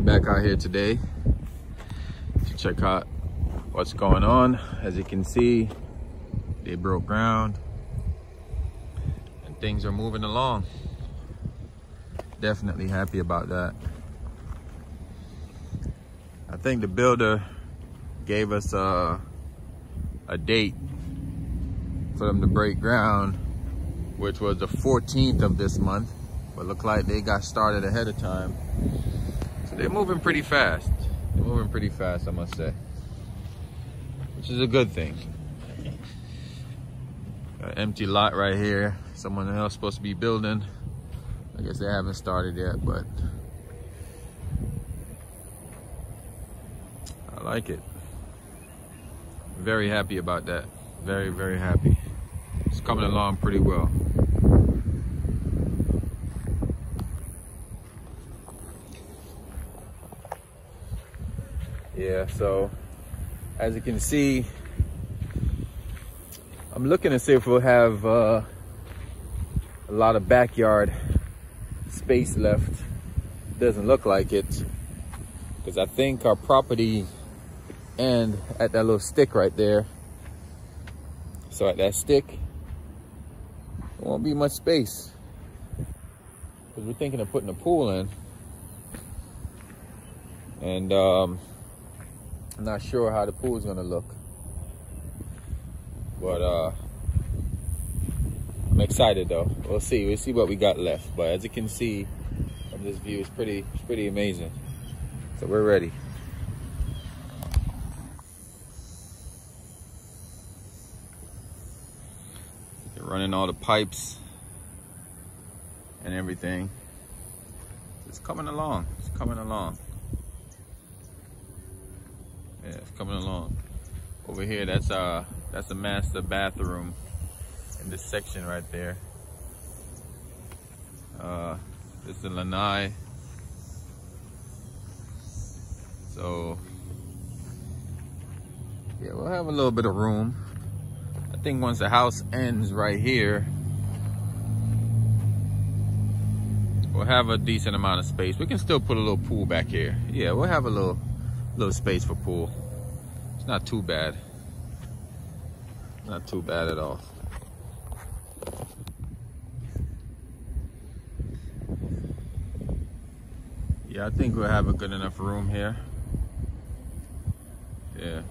we're back out here today to check out what's going on. As you can see they broke ground and things are moving along. Definitely happy about that. I think the builder gave us a, a date for them to break ground which was the 14th of this month but look like they got started ahead of time they're moving pretty fast. They're moving pretty fast i must say. Which is a good thing. An empty lot right here. Someone else supposed to be building. I guess they haven't started yet but i like it. Very happy about that. Very very happy. It's coming along pretty well yeah so as you can see i'm looking to see if we'll have uh, a lot of backyard space left. Doesn't look like it because i think our property end at that little stick right there. So at that stick there won't be much space because we're thinking of putting a pool in. And um, I'm not sure how the pool is gonna look, but uh, I'm excited though. We'll see. We'll see what we got left. But as you can see from this view, it's pretty, it's pretty amazing. So we're ready. They're running all the pipes and everything. It's coming along. It's coming along. Yeah, it's coming along. Over here, that's uh that's a master bathroom in this section right there. Uh, this is lanai. So yeah, we'll have a little bit of room. I think once the house ends right here, we'll have a decent amount of space. We can still put a little pool back here. Yeah, we'll have a little little space for pool. It's not too bad. Not too bad at all. Yeah, I think we'll have a good enough room here. Yeah.